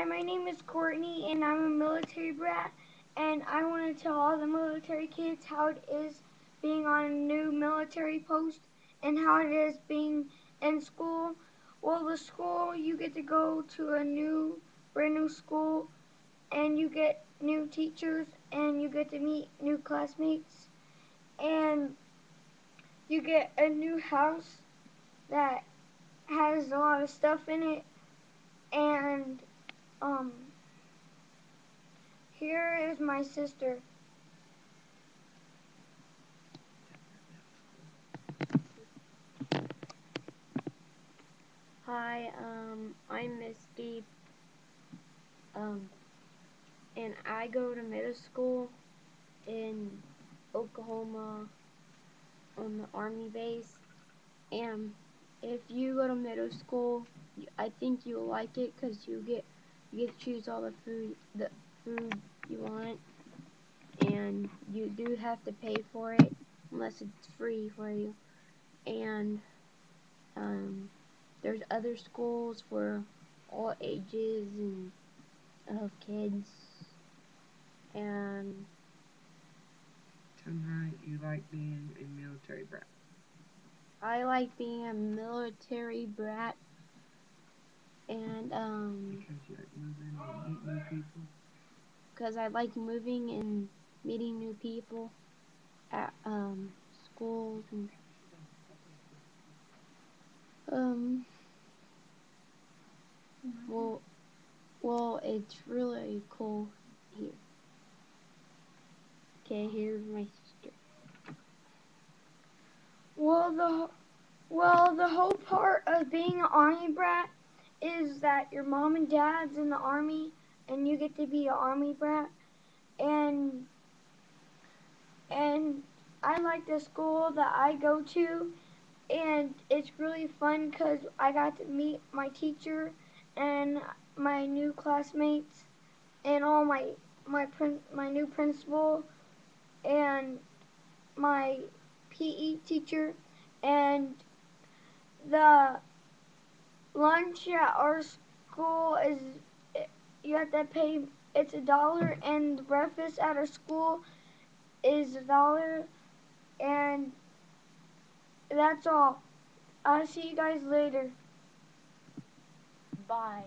Hi, my name is Courtney, and I'm a military brat, and I want to tell all the military kids how it is being on a new military post and how it is being in school. Well, the school, you get to go to a new, brand new school, and you get new teachers, and you get to meet new classmates, and you get a new house that has a lot of stuff in it, and um, here is my sister. Hi, um, I'm Misty, um, and I go to middle school in Oklahoma on the army base. And if you go to middle school, I think you'll like it because you get you get to choose all the food the food you want, and you do have to pay for it unless it's free for you. And um, there's other schools for all ages and of kids, and Tonight you like being a military brat. I like being a military brat, and um, new people. because I like moving and meeting new people at um schools and um well well it's really cool here. Okay, here's my sister. Well, the well, the whole part of being an army brat is that your mom and dad's in the army, and you get to be an army brat, and and I like the school that I go to, and it's really fun because I got to meet my teacher and my new classmates, and all my my prin- my new principal, and my PE teacher, and the lunch at our school is you have to pay it's a dollar and breakfast at our school is a dollar and that's all. I'll see you guys later. Bye.